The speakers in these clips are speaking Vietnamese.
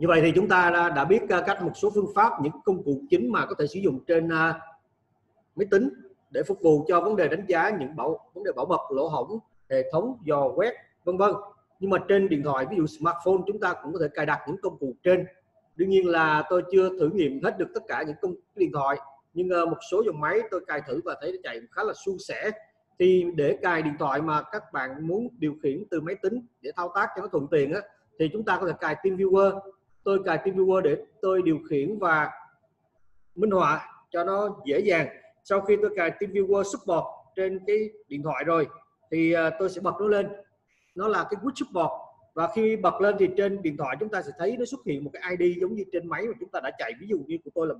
như vậy thì chúng ta đã, đã biết à, cách một số phương pháp những công cụ chính mà có thể sử dụng trên uh, máy tính để phục vụ cho vấn đề đánh giá những bảo vấn đề bảo mật lỗ hổng hệ thống dò quét vân vân. Nhưng mà trên điện thoại ví dụ smartphone chúng ta cũng có thể cài đặt những công cụ trên. Đương nhiên là tôi chưa thử nghiệm hết được tất cả những công điện thoại nhưng uh, một số dòng máy tôi cài thử và thấy nó chạy khá là suôn sẻ. Thì để cài điện thoại mà các bạn muốn điều khiển từ máy tính để thao tác cho nó thuận tiện á, thì chúng ta có thể cài TeamViewer tôi cài TeamViewer để tôi điều khiển và minh họa cho nó dễ dàng. Sau khi tôi cài TeamViewer Support trên cái điện thoại rồi, thì ờ, tôi sẽ bật nó lên. Nó là cái Quick Support. Và khi bật lên thì trên điện thoại chúng ta sẽ thấy nó xuất hiện một cái ID giống như trên máy mà chúng ta đã chạy. Ví dụ như của tôi là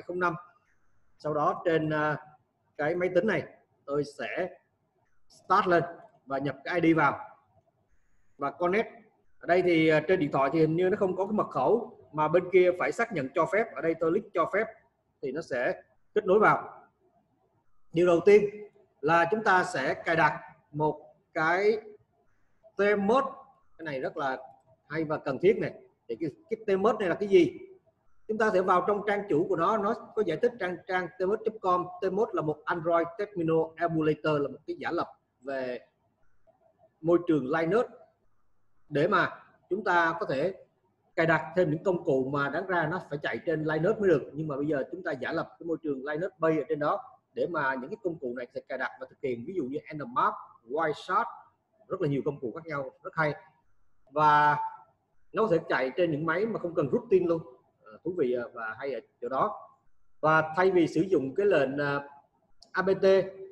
750911705 sau đó trên ờ, cái máy tính này, tôi sẽ start lên và nhập cái ID vào và connect ở đây thì à, trên điện thoại thì hình như nó không có cái mật khẩu mà bên kia phải xác nhận cho phép ở đây tôi click cho phép thì nó sẽ kết nối vào. Điều đầu tiên là chúng ta sẽ cài đặt một cái tem mode cái này rất là hay và cần thiết này. Thì cái, cái tem mode này là cái gì? Chúng ta sẽ vào trong trang chủ của nó nó có giải thích trang trang tmod.com tmod là một android terminal emulator là một cái giả lập về môi trường Linux để mà chúng ta có thể cài đặt thêm những công cụ mà đáng ra nó phải chạy trên Linux mới được. Nhưng mà bây giờ chúng ta giả lập cái môi trường Linux bay ở trên đó để mà những cái công cụ này sẽ cài đặt và thực hiện. Ví dụ như Nmap, Wireshark rất là nhiều công cụ khác nhau rất hay. Và nó sẽ chạy trên những máy mà không cần routing luôn. À, thú vị ờ, và hay ở chỗ đó. Và thay vì sử dụng cái lệnh ờ, uh, apt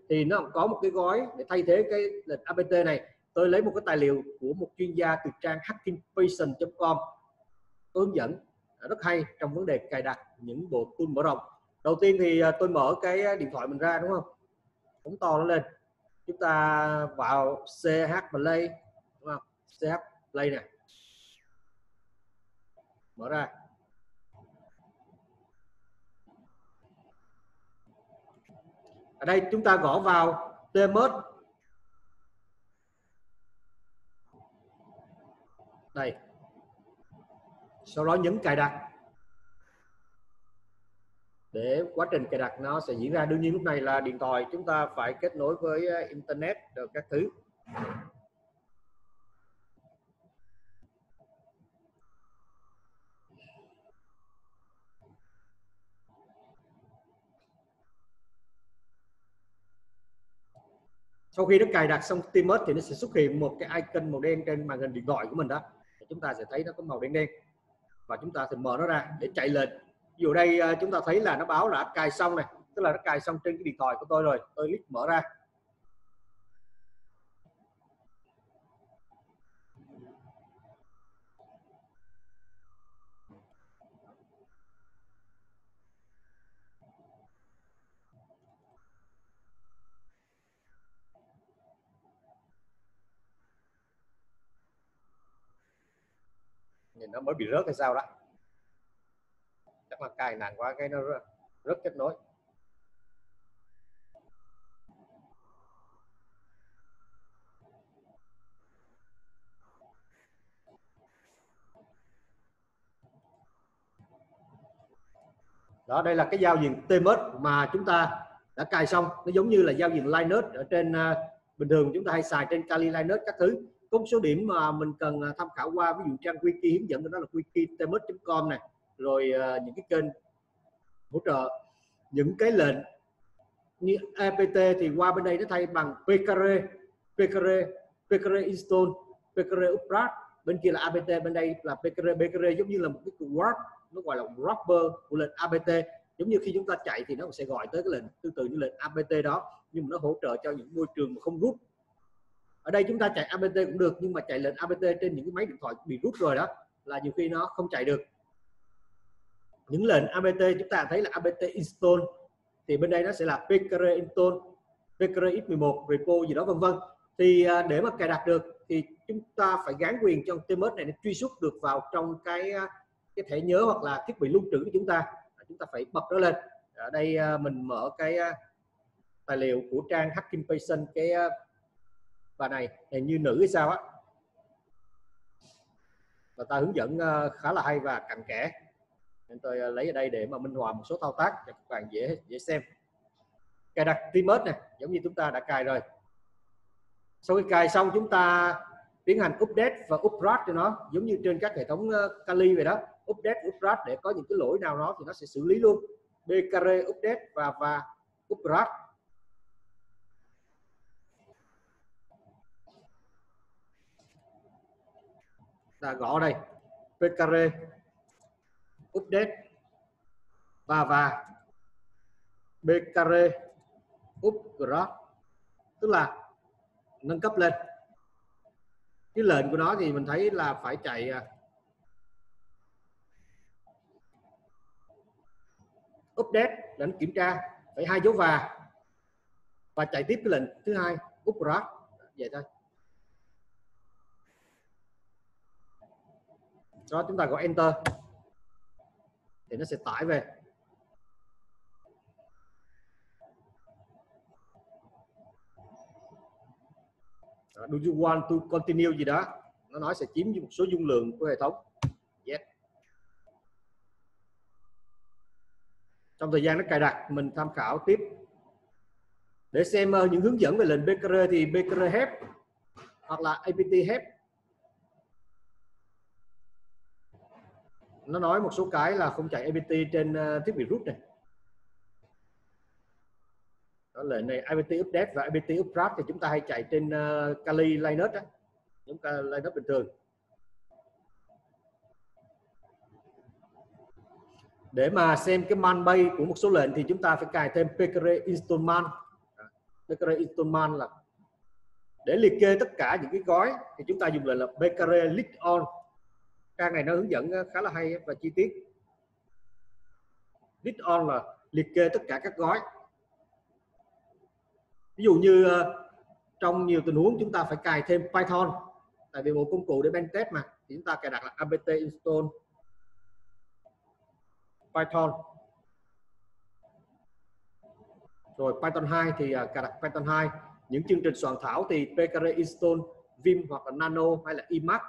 thì nó có một cái gói để thay thế cái lệnh apt này tôi lấy một cái tài liệu của một chuyên gia từ trang hackingpatient.com tôi hướng dẫn. À, rất hay trong vấn đề cài đặt những bộ tool mở rộng. Đầu tiên thì à, tôi mở cái à, điện thoại mình ra, đúng không? Phóng to nó lên. Chúng ta vào CH Play, đúng không? CH Play này mở ra. Ở đây chúng ta gõ vào tmod đây. Sau đó nhấn cài đặt. Để quá trình cài đặt nó sẽ diễn ra. Đương nhiên lúc này là điện thoại chúng ta phải kết nối với ờ, internet được các thứ. Sau khi nó cài đặt xong Steamers thì nó sẽ xuất hiện một cái icon màu đen trên màn hình điện thoại của mình đó chúng ta sẽ thấy nó có màu đen đen. Và chúng ta sẽ mở nó ra để chạy lên. Dù đây ờ, chúng ta thấy là nó báo là cài xong này, tức là nó cài xong trên cái điện thoại của tôi rồi. Tôi click mở ra. Thì nó mới bị rớt hay sao đó. Chắc là cài nặng quá cái nó rất, rất kết nối. Đó đây là cái giao diện TMS mà chúng ta đã cài xong. Nó giống như là giao diện Linux ở trên uh, bình thường chúng ta hay xài trên Kali Linux các thứ có một số điểm mà mình cần à, tham khảo qua, ví dụ trang wiki hướng dẫn của nó là wiki tms.com này, rồi à, những cái kênh hỗ trợ những cái lệnh như apt thì qua bên đây nó thay bằng pkre pkre pkre install pkre upgrade. Bên kia là apt bên đây là pkre pkre giống như là một cái word, nó gọi là wrapper của lệnh apt giống như khi chúng ta chạy thì nó sẽ gọi tới cái lệnh, tương tự như lệnh apt đó, nhưng mà nó hỗ trợ cho những môi trường mà không rút ở đây chúng ta chạy apt cũng được, nhưng mà chạy lệnh apt trên những cái máy điện thoại bị rút rồi đó, là nhiều khi nó không chạy được. Những lệnh apt chúng ta thấy là apt install, thì bên đây nó sẽ là PKR install PKR x11 repo gì đó, vân vân. Thì à, để mà cài đặt được thì chúng ta phải gắn quyền cho tms này để truy xuất được vào trong cái à, cái thẻ nhớ hoặc là thiết bị lưu trữ của chúng ta. À, chúng ta phải bật nó lên. Ở đây mình mở cái tài liệu của trang hacking patient, cái và này hình như nữ hay sao á? Và ta hướng dẫn ờ, khá là hay và cặn kẽ. Nên tôi ờ, lấy ở đây để mà minh họa một số thao tác cho các bạn dễ dễ xem. Cài đặt Timus này giống như chúng ta đã cài rồi. Sau khi cài xong, chúng ta tiến hành update và upgrade cho nó, giống như trên các hệ thống ờ, Kali vậy đó. Update, upgrade để có những cái lỗi nào đó thì nó sẽ xử lý luôn. Bkr update và và upgrade. Ta gõ đây. Pkr update. Và và. Bkr upgrade. Tức là nâng cấp lên. Cái lệnh của nó thì mình thấy là phải chạy à, update để kiểm tra. Phải hai dấu và và chạy tiếp cái lệnh thứ hai, upgrade. Vậy thôi. Đó, chúng ta gọi enter. Thì nó sẽ tải về. Do you want to continue gì đó? Nó nói sẽ chiếm một số dung lượng của hệ thống. Yes. trong thời gian nó cài đặt, mình tham khảo tiếp. Để xem ờ, những hướng dẫn về lệnh BKR thì BKR help hoặc là APT help nó nói một số cái là không chạy APT trên ờ, thiết bị root này. Đó lệnh này APT update và APT upgrade thì chúng ta hay chạy trên uh, Kali Linux đó giống Linux bình thường. Để mà xem cái man bay của một số lệnh thì chúng ta phải cài thêm pkre install man pkre install man là để liệt kê tất cả những cái gói thì chúng ta dùng lệnh là pkre list on trang này nó hướng dẫn ờ, khá là hay và chi tiết. List on là liệt kê tất cả các gói. Ví dụ như ờ, trong nhiều tình huống chúng ta phải cài thêm Python, tại vì một công cụ để ben test mà, thì chúng ta cài đặt là apt install Python. Rồi Python 2 thì ờ, cài đặt Python 2 những chương trình soạn thảo thì pkr install vim hoặc là nano hay là Emacs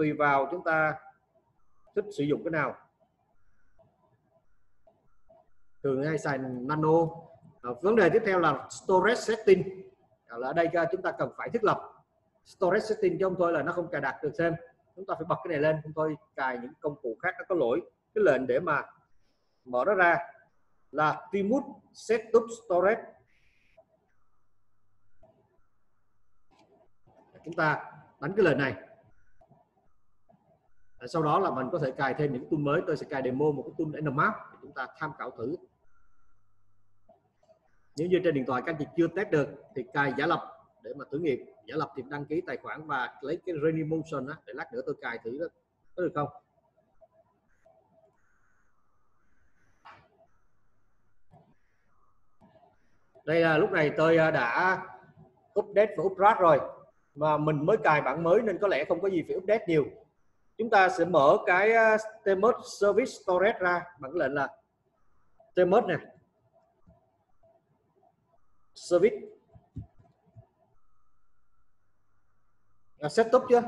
tùy vào chúng ta thích sử dụng cái nào. Thường hay xài nano. À, vấn đề tiếp theo là storage setting. À, ở đây chúng ta cần phải thiết lập storage setting cho ông thôi là nó không cài đặt được xem chúng ta phải bật cái này lên chúng tôi cài những công cụ khác nó có lỗi. Cái lệnh để mà mở nó ra là Timut setup storage. Chúng ta đánh cái lệnh này sau đó là mình có thể cài thêm những tool mới. Tôi sẽ cài demo một cái tool nmap để chúng ta tham khảo thử. Nếu như trên điện thoại các chị chưa test được thì cài giả lập để mà thử nghiệm. Giả lập thì đăng ký tài khoản và lấy cái Remotion á, để lát nữa tôi cài thử đó. Có được không? Đây là lúc này tôi à, đã update và upgrade rồi. Mà mình mới cài bản mới nên có lẽ không có gì phải update nhiều chúng ta sẽ mở cái à, service storage ra bằng lệnh là tmos này service. À, setup chưa?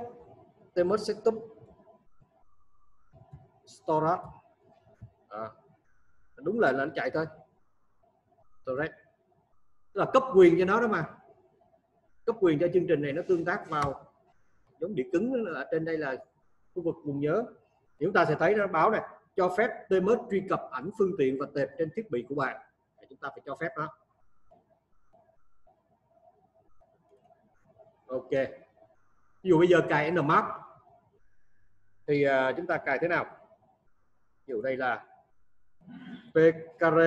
Tmos setup storage à, đúng là nó chạy thôi. Storage. Tức là cấp quyền cho nó đó mà. Cấp quyền cho chương trình này nó tương tác vào. Giống đĩa cứng ở trên đây là khu vực vùng nhớ. Thì chúng ta sẽ thấy nó báo này cho phép TMS truy cập ảnh phương tiện và tệp trên thiết bị của bạn. Thì chúng ta phải cho phép đó. ok. Ví dụ bây giờ cài nmap thì uh, chúng ta cài thế nào? Ví dụ đây là pkr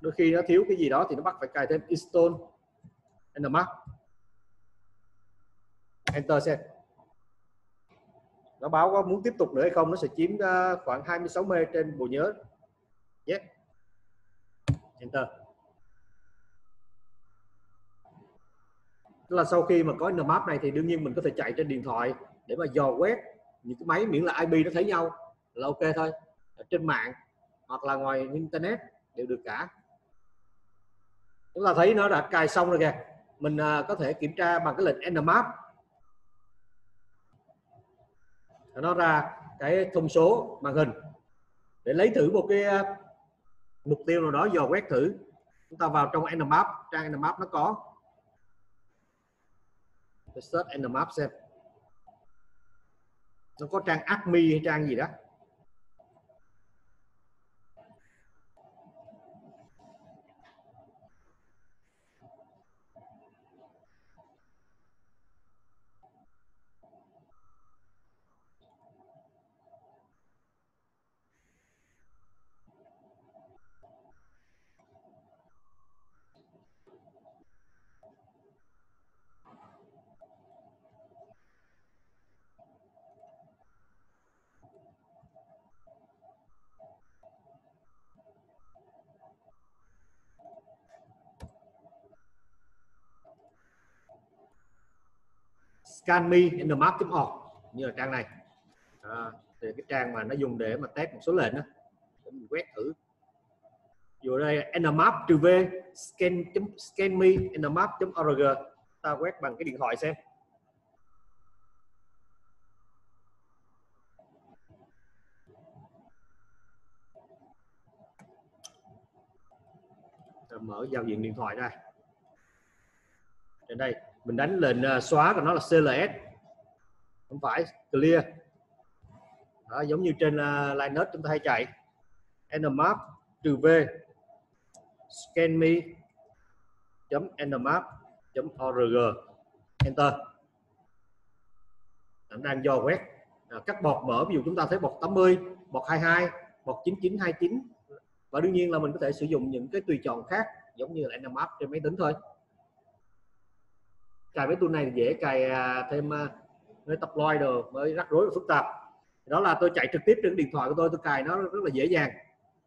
đôi khi nó thiếu cái gì đó thì nó bắt phải cài thêm install nmap enter xem nó báo có muốn tiếp tục nữa hay không nó sẽ chiếm uh, khoảng 26 mê trên bộ nhớ. Yeah. enter. Tức là sau khi mà có nmap này thì đương nhiên mình có thể chạy trên điện thoại để mà dò quét những cái máy miễn là IP nó thấy nhau là ok thôi. Ở trên mạng hoặc là ngoài internet đều được cả. Chúng ta thấy nó đã cài xong rồi kìa. Mình uh, có thể kiểm tra bằng cái lệnh nmap nó ra cái thông số màn hình. Để lấy thử một cái à, mục tiêu nào đó, dò quét thử. Chúng ta vào trong Nmap, trang Nmap nó có. Search Nmap xem. Nó có trang admi hay trang gì đó. scanme.nmap.org như là trang này. À, thì cái trang mà nó dùng để mà test một số lệnh đó để mình quét thử. Dù đây nmap trừ v scan scanme nmap.org ta quét bằng cái điện thoại xem. Mở giao diện điện thoại ra. Trên đây mình đánh lệnh à, xóa của nó là CLS không phải clear. Đó, giống như trên à, uh, Linux chúng ta hay chạy. Nmap trừ v. Scan me nmap org enter. Nó đang do quét. À, các bọt mở ví dụ chúng ta thấy bọt 80 bọt 22 bọt 9929 và đương nhiên là mình có thể sử dụng những cái tùy chọn khác giống như là nmap trên máy tính thôi cài với tool này dễ cài à, thêm à, mới tập loi đồ mới rắc rối và phức tạp. Đó là tôi chạy trực tiếp trên điện thoại của tôi tôi cài nó rất là dễ dàng.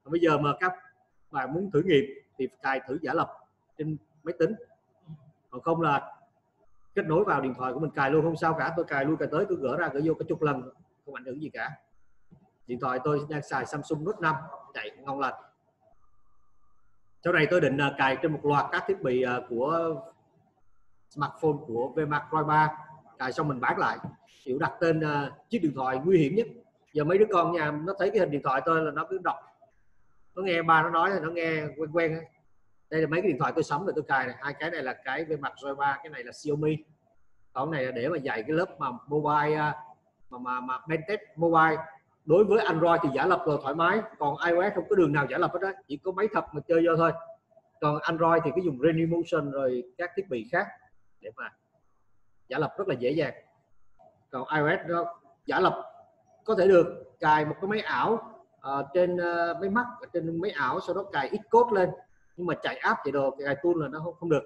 Bây giờ mà các bạn muốn thử nghiệm thì cài thử giả lập trên máy tính. Còn không là kết nối vào điện thoại của mình cài luôn, không sao cả, tôi cài luôn, cài tới, tôi gỡ ra, gỡ vô cái chục lần, không ảnh hưởng gì cả. Điện thoại tôi đang xài Samsung Note 5 chạy ngon lành. Sau này tôi định à, cài trên một loạt các thiết bị của smartphone của VMAX Pro 3 rồi xong mình bán lại? Chịu đặt tên uh, chiếc điện thoại nguy hiểm nhất. Giờ mấy đứa con nhà nó thấy cái hình điện thoại tôi là nó cứ đọc. Nó nghe ba nó nói nó nghe quen quen đây là mấy cái điện thoại tôi sắm rồi tôi cài này. Hai cái này là cái VMAX Pro 3 cái này là Xiaomi. Còn này là để mà dạy cái lớp mà mobile ờ, mà mà mà bentec mobile. Đối với Android thì giả lập rồi thoải mái. Còn iOS không có đường nào giả lập hết đó chỉ có máy thật mà chơi vô thôi. Còn Android thì cứ dùng Remotion rồi các thiết bị khác để mà giả lập rất là dễ dàng. Còn iOS nó giả lập có thể được cài một cái máy ảo uh, trên uh, máy mắt trên máy ảo sau đó cài Xcode lên. Nhưng mà chạy app chạy đồ cài tool là nó không, không được.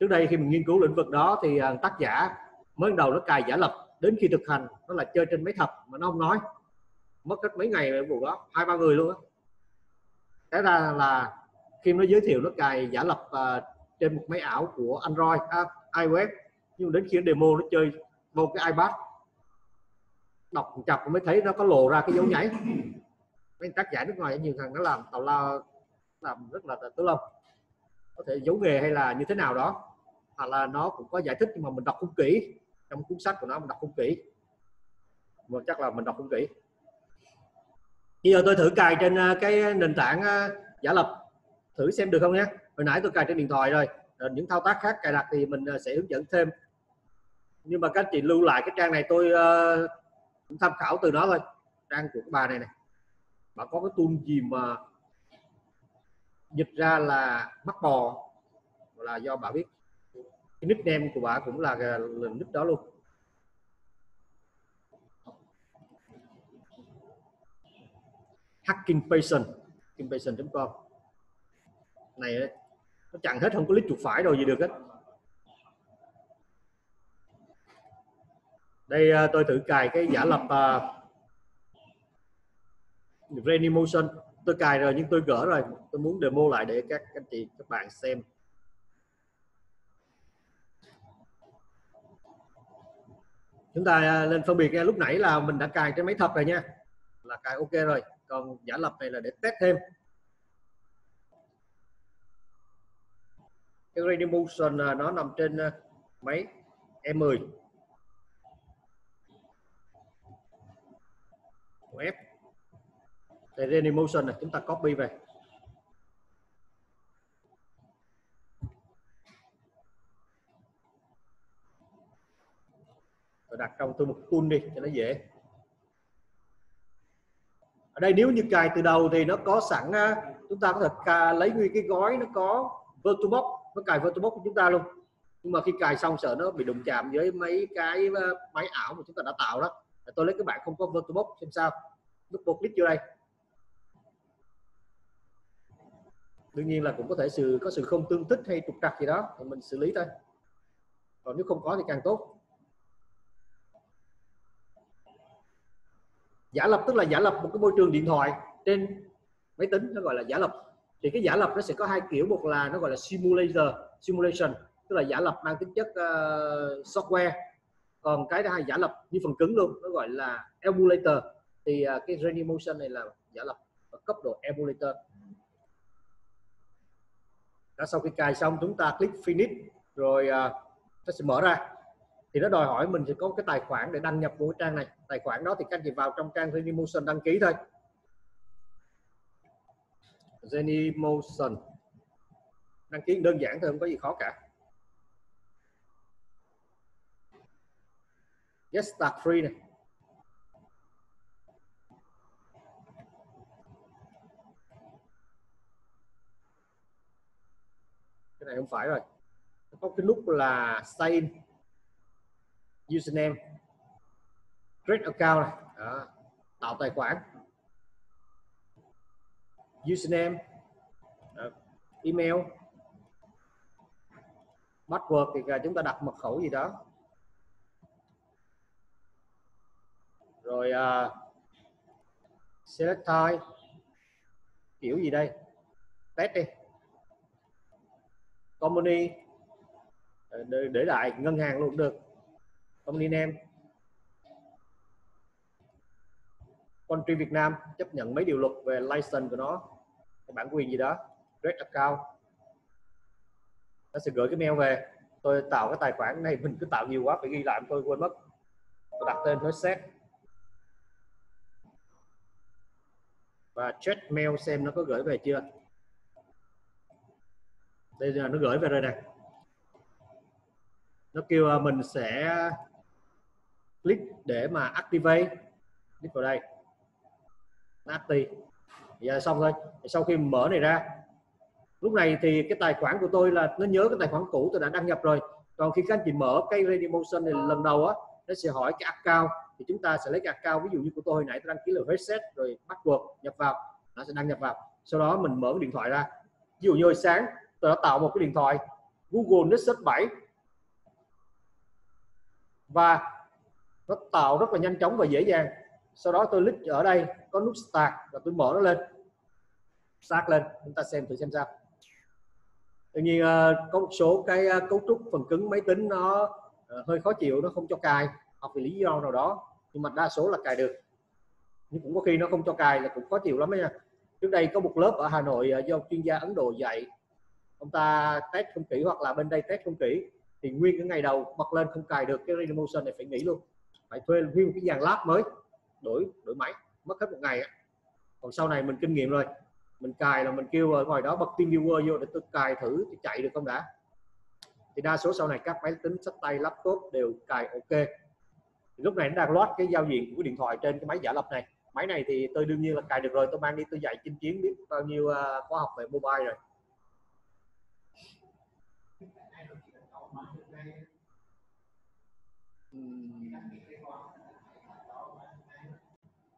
Trước đây khi mình nghiên cứu lĩnh vực đó thì uh, tác giả mới đầu nó cài giả lập. Đến khi thực hành nó là chơi trên máy thật mà nó không nói. Mất cách mấy ngày vụ đó hai ba người luôn á. Thế ra là khi nó giới thiệu nó cài giả lập uh, trên một máy ảo của Android à, iOS. Nhưng đến khi demo nó chơi vô cái iPad. Đọc chập mới thấy nó có lộ ra cái dấu nhảy. mấy tác giả nước ngoài nhiều thằng nó làm tàu lao làm rất là tứ lông có thể giấu nghề hay là như thế nào đó. Hoặc là nó cũng có giải thích nhưng mà mình đọc không kỹ. Trong cuốn sách của nó mình đọc không kỹ. Mà chắc là mình đọc không kỹ. Bây giờ tôi thử cài trên à, cái nền tảng à, giả lập. Thử xem được không nhé hồi nãy tôi cài trên điện thoại rồi. Những thao tác khác cài đặt thì mình ờ, sẽ hướng dẫn thêm. Nhưng mà các chị lưu lại cái trang này tôi uh, tham khảo từ đó thôi. Trang của bà này này. Bà có cái tool gì mà dịch ra là mắc bò là do bà biết. Cái nickname của bà cũng là, là nick đó luôn. Hacking patient hackingpatient.com này nó chặn hết không có lít chuột phải đâu gì được hết. Đây à, tôi thử cài cái giả lập à, uh, Reanimation tôi cài rồi nhưng tôi gỡ rồi. Tôi muốn demo lại để các anh chị các bạn xem. Chúng ta à, lên phân biệt nha. Lúc nãy là mình đã cài trên máy thật rồi nha. Là cài ok rồi. Còn giả lập này là để test thêm. Cái Ready Motion à, nó nằm trên à, máy E10 F. Đây motion này chúng ta copy về. Rồi đặt trong thư mục tool đi, cho nó dễ. Ở đây nếu như cài từ đầu thì nó có sẵn à, chúng ta có thể lấy nguyên cái gói nó có VirtualBox nó cài VirtualBox của chúng ta luôn. Nhưng mà khi cài xong sợ nó bị đụng chạm với mấy cái ờ, máy ảo mà chúng ta đã tạo đó. Tôi lấy các bạn không có VirtualBox xem sao. Double click vô đây. Đương nhiên là cũng có thể sự, có sự không tương thích hay trục trặc gì đó, thì mình xử lý thôi. Còn nếu không có thì càng tốt. Giả lập tức là giả lập một cái môi trường điện thoại trên máy tính, nó gọi là giả lập thì cái giả lập nó sẽ có hai kiểu một là nó gọi là simulator simulation tức là giả lập mang tính chất uh, software. Còn cái thứ hai giả lập như phần cứng luôn nó gọi là emulator. Thì uh, cái Remotion này là giả lập ở cấp độ emulator. Đã sau khi cài xong chúng ta click finish rồi uh, nó sẽ mở ra. Thì nó đòi hỏi mình sẽ có cái tài khoản để đăng nhập vào cái trang này. Tài khoản đó thì các anh chị vào trong trang Remotion đăng ký thôi. Motion đăng ký đơn giản thôi, không có gì khó cả. Get Start Free này. Cái này không phải rồi. Có cái nút là sign username, create account này. Đó. tạo tài khoản username ờ, email password thì à, chúng ta đặt mật khẩu gì đó. Rồi uh, select type kiểu gì đây? Test đi. Company ờ, để, để lại ngân hàng luôn được. Company name. Country Việt Nam chấp nhận mấy điều luật về license của nó bản quyền gì đó create account nó sẽ gửi cái mail về. Tôi tạo cái tài khoản này, mình cứ tạo nhiều quá, phải ghi lại tôi quên mất. Tôi đặt tên hết set và check mail xem nó có gửi về chưa. Đây là nó gửi về rồi nè. Nó kêu à, mình sẽ click để mà activate. Click vào đây. Active giờ xong thôi sau khi mở này ra, lúc này thì cái tài khoản của tôi là, nó nhớ cái tài khoản cũ tôi đã đăng nhập rồi. Còn khi các anh chị mở cái Ready Motion này lần đầu á, nó sẽ hỏi cái account, thì chúng ta sẽ lấy cái account, ví dụ như của tôi hồi nãy tôi đăng ký là reset rồi bắt buộc nhập vào, nó sẽ đăng nhập vào. Sau đó mình mở cái điện thoại ra. Ví dụ như hồi sáng tôi đã tạo một cái điện thoại, Google Nexus 7 và nó tạo rất là nhanh chóng và dễ dàng sau đó tôi click ở đây, có nút start và tôi mở nó lên. Start lên, chúng ta xem thử xem sao. Tuy nhiên ờ, có một số cái ờ, cấu trúc phần cứng máy tính nó ờ, hơi khó chịu, nó không cho cài, hoặc vì lý do nào đó, nhưng mà đa số là cài được. Nhưng cũng có khi nó không cho cài là cũng khó chịu lắm nha. Trước đây có một lớp ở Hà Nội do chuyên gia Ấn Độ dạy, ông ta test không kỹ hoặc là bên đây test không kỹ, thì nguyên cái ngày đầu bật lên không cài được cái Remotion này phải nghỉ luôn. Phải thuê nguyên cái dàn lab mới đổi đổi máy, mất hết một ngày á. Còn sau này mình kinh nghiệm rồi, mình cài là mình kêu ở ngoài đó bật team viewer vô để tôi cài thử thì chạy được không đã. Thì đa số sau này các máy tính, sách tay, laptop đều cài ok. Thì lúc này nó đang load cái giao diện của cái điện thoại trên cái máy giả lập này. Máy này thì tôi đương nhiên là cài được rồi, tôi mang đi tôi dạy chinh chiến biết bao nhiêu à, khóa học về mobile rồi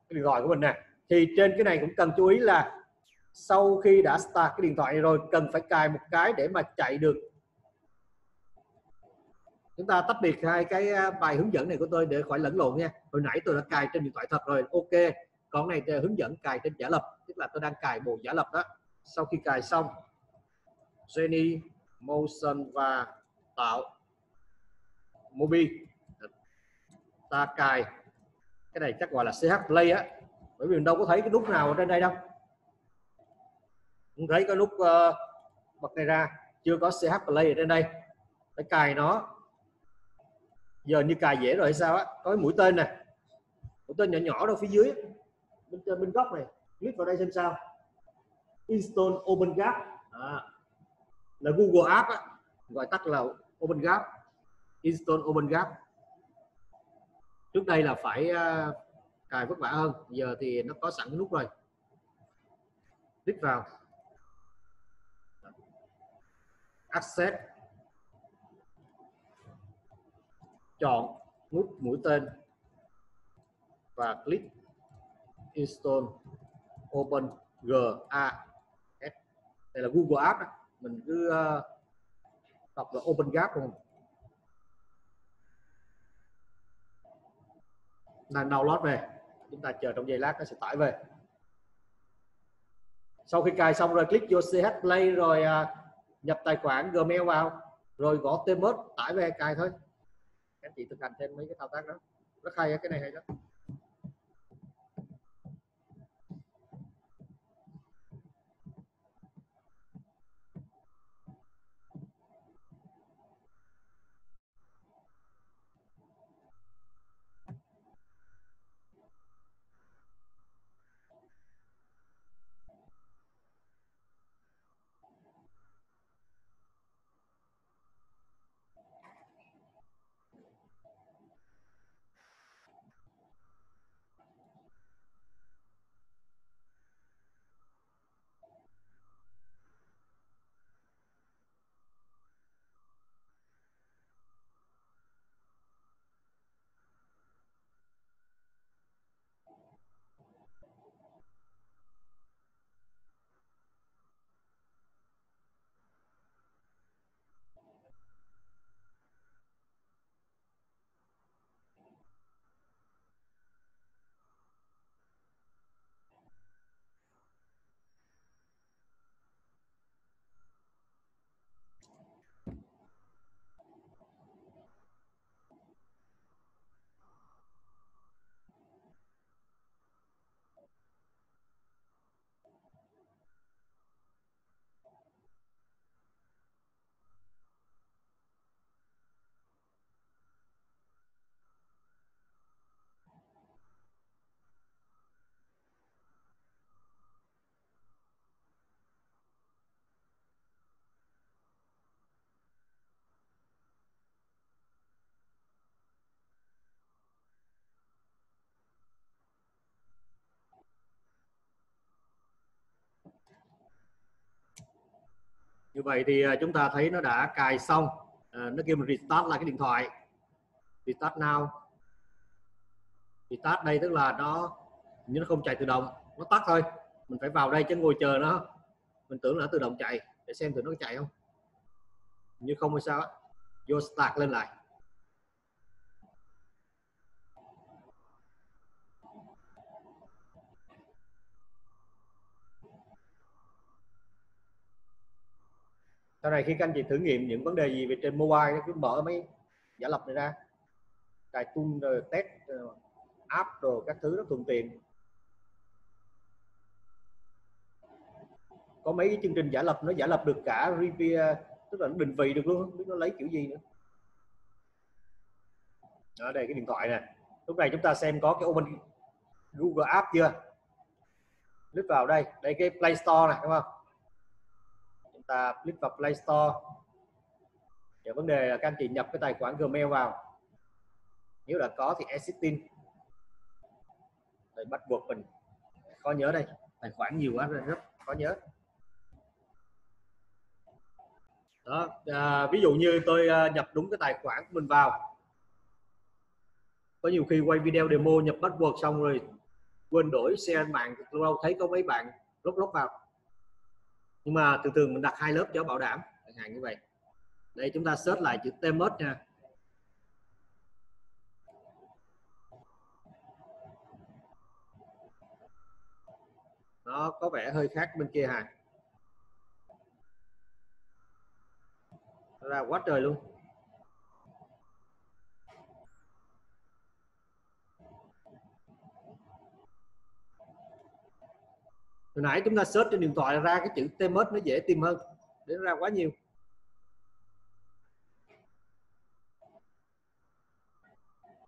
cái điện thoại của mình nè. Thì trên cái này cũng cần chú ý là sau khi đã start cái điện thoại này rồi, cần phải cài một cái để mà chạy được. Chúng ta tách biệt hai cái à, bài hướng dẫn này của tôi để khỏi lẫn lộn nha. Hồi nãy tôi đã cài trên điện thoại thật rồi, ok. Còn này hướng dẫn cài trên giả lập, tức là tôi đang cài bộ giả lập đó. Sau khi cài xong, Jenny Motion và tạo Mobi. Ta cài cái này chắc gọi là CH Play á. Bởi vì mình đâu có thấy cái nút nào ở trên đây đâu. Không thấy cái nút uh, bật này ra. Chưa có CH Play ở trên đây. Phải cài nó. Giờ như cài dễ rồi hay sao á. Có cái mũi tên nè. Mũi tên nhỏ nhỏ đâu phía dưới bên trên bên góc này. Click vào đây xem sao. Install OpenGap à, là Google App á, gọi tắt là OpenGap install OpenGap trước đây là phải à, cài vất vả hơn giờ thì nó có sẵn nút rồi. Click vào. Access. Chọn nút mũi tên và click install. Open g a đây là google app đó. mình cứ à, đọc là open gap không đang download về. Chúng ta chờ trong giây lát nó sẽ tải về. Sau khi cài xong rồi, click vô ch play rồi à, nhập tài khoản gmail vào, rồi gõ tên tải về, cài thôi. Các chị thực hành thêm mấy cái thao tác đó. Rất hay cái này hay đó như vậy thì à, chúng ta thấy nó đã cài xong. À, nó kêu mình restart lại cái điện thoại. Restart now. Restart đây tức là nó nhưng nó không chạy tự động. Nó tắt thôi. Mình phải vào đây chứ ngồi chờ nó. Mình tưởng là nó tự động chạy để xem thử nó có chạy không. Như không hay sao vô start lên lại. Sau này khi các anh chị thử nghiệm những vấn đề gì về trên mobile cứ mở mấy giả lập này ra. Cài tool rồi test ờ, app rồi các thứ rất thuận tiện. Có mấy cái chương trình giả lập nó giả lập được cả review tức là nó định vị được luôn, không biết nó lấy kiểu gì nữa. Ở đây cái điện thoại nè. Lúc này chúng ta xem có cái open Google App chưa? Click vào đây. Đây cái Play Store này đúng không? Ta click vào Play Store. Để vấn đề là các anh chị nhập cái tài khoản Gmail vào. Nếu đã có thì existing rồi bắt buộc mình. Khó nhớ đây. Tài khoản nhiều quá rất khó nhớ. Đó à, ví dụ như tôi à, nhập đúng cái tài khoản của mình vào. Có nhiều khi quay video demo nhập bắt buộc xong rồi quên đổi xe mạng. Lâu thấy có mấy bạn lốc lốc vào nhưng mà thường thường mình đặt hai lớp cho bảo đảm, chẳng hạn như vậy. Đây, chúng ta search lại chữ temus nha. Nó có vẻ hơi khác bên kia hàng ra quá trời luôn. Hồi nãy chúng ta search trên điện thoại ra cái chữ tmos nó dễ tìm hơn để nó ra quá nhiều.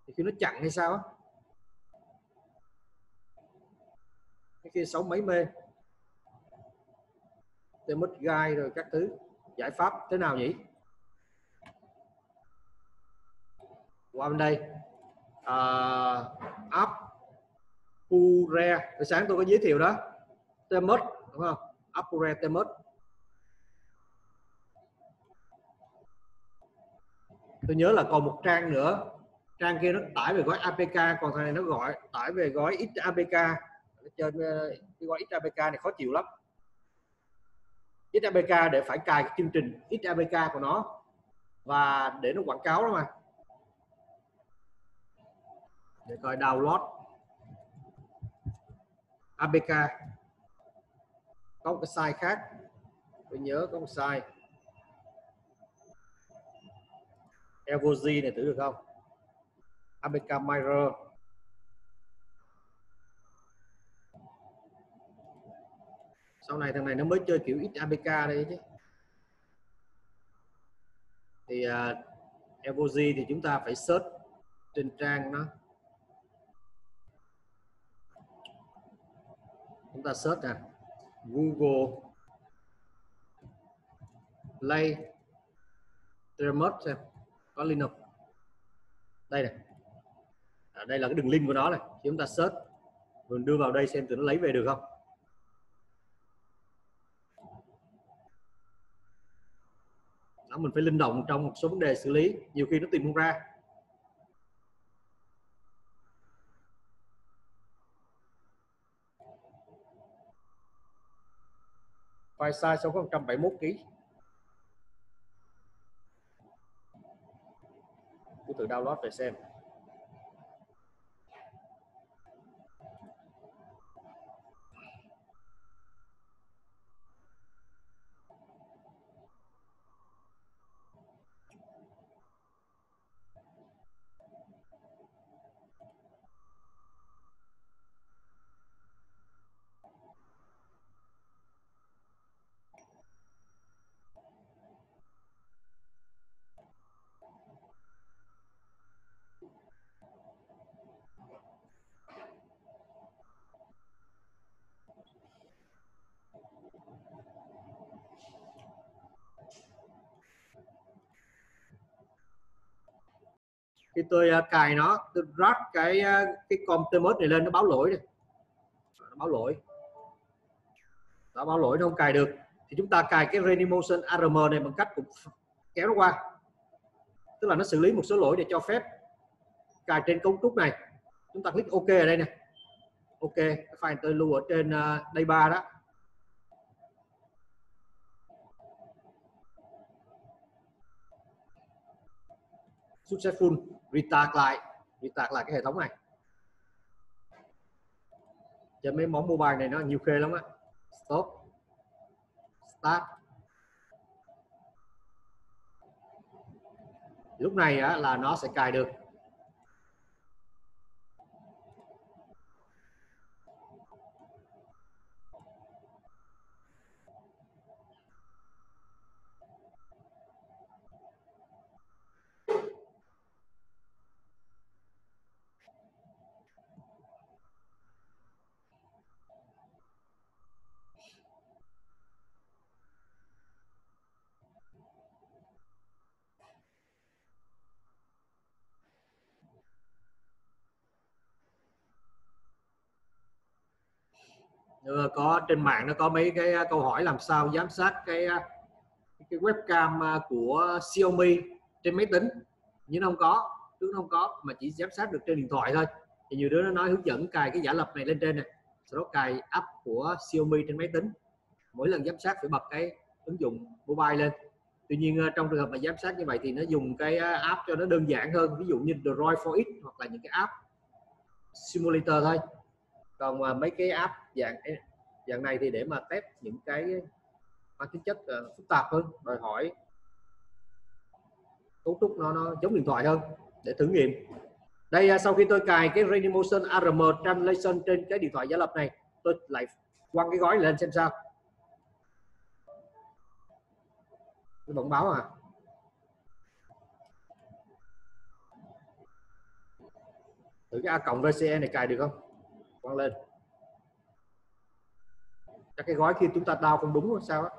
Thì khi nó chặn hay sao cái kia sáu mấy mê. Mất gai rồi các thứ. Giải pháp thế nào nhỉ? Qua bên đây. À, app Pure. Sáng tôi có giới thiệu đó temus đúng không? Apure temus tôi nhớ là còn một trang nữa. Trang kia nó tải về gói APK còn thằng này nó gọi, tải về gói xapk trên ờ, cái gói xapk này khó chịu lắm. Xapk để phải cài cái chương trình xapk của nó và để nó quảng cáo đó mà. Để coi download. APK có một cái sai khác. Tôi nhớ có một sai Evozy này thử được không? APK Mirror sau này thằng này nó mới chơi kiểu ít APK đây chứ. Thì uh, Evozy thì chúng ta phải search trên trang nó. Chúng ta search nè. Google Play. Remote xem có Linux đây này à, đây là cái đường link của nó này. Chúng ta search mình đưa vào đây xem tụi nó lấy về được không? Đó mình phải linh động trong một số vấn đề xử lý. Nhiều khi nó tìm không ra. File size số có 171 kg cứ tự download về xem. Khi tôi uh, cài nó tôi rát cái uh, cái com này lên nó báo lỗi này. Nó báo lỗi. Nó báo lỗi nó không cài được. Thì chúng ta cài cái reanimation ARM này bằng cách cũng kéo nó qua. Tức là nó xử lý một số lỗi để cho phép cài trên cấu trúc này. Chúng ta click OK ở đây nè, OK cái file tôi lưu ở trên uh, đây ba đó. Successful restart lại. Restart lại cái hệ thống này. Cho mấy món mobile này nó nhiều khê lắm á. Stop. Start. Lúc này á, là nó sẽ cài được. Ờ, có, trên mạng nó có mấy cái à, câu hỏi làm sao giám sát cái à, cái webcam à, của Xiaomi trên máy tính. Nhưng nó không có trước không có, mà chỉ giám sát được trên điện thoại thôi. Thì nhiều đứa nó nói hướng dẫn cài cái giả lập này lên trên này, sau đó cài app của Xiaomi trên máy tính. Mỗi lần giám sát phải bật cái ứng dụng mobile lên. Tuy nhiên trong trường hợp mà giám sát như vậy thì nó dùng cái app cho nó đơn giản hơn. Ví dụ như Droid for X hoặc là những cái app simulator thôi còn à, mấy cái app dạng dạng này thì để mà test những cái mang tính chất uh, phức tạp hơn đòi hỏi cấu trúc nó nó giống điện thoại hơn để thử nghiệm. Đây uh, sau khi tôi cài cái Remotion ARM Translation trên cái điện thoại giả lập này tôi lại quăng cái gói lên xem sao. Cái bóng báo à. Thử cái a cộng VCE này cài được không? Quăng lên. Các cái gói khi chúng ta đau không đúng sao á?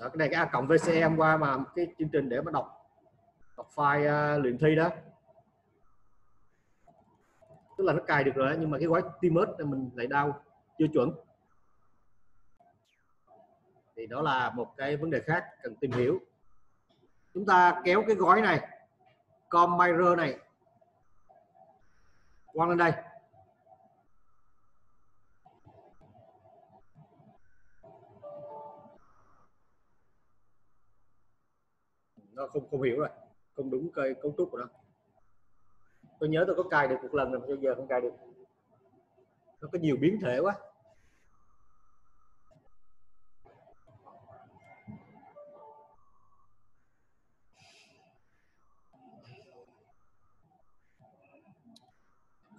Đó, cái này cái a cộng vce hôm qua mà cái chương trình để mà đọc đọc file uh, luyện thi đó. Tức là nó cài được rồi nhưng mà cái gói timus mình lại đau chưa chuẩn. Thì đó là một cái vấn đề khác cần tìm hiểu. Chúng ta kéo cái gói này combiner này. Quăng lên đây. Nó không không hiểu rồi. Không đúng cây cấu trúc của nó. Tôi nhớ tôi có cài được một lần rồi bây giờ không cài được. Nó có nhiều biến thể quá.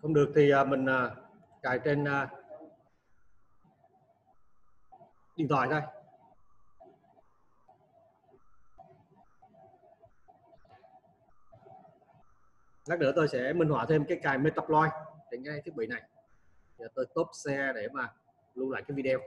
Không được thì à, mình à, cài trên à, điện thoại thôi. Lát nữa tôi sẽ minh họa thêm cái cài Metaploy trên cái thiết bị này. Giờ tôi top xe để mà lưu lại cái video.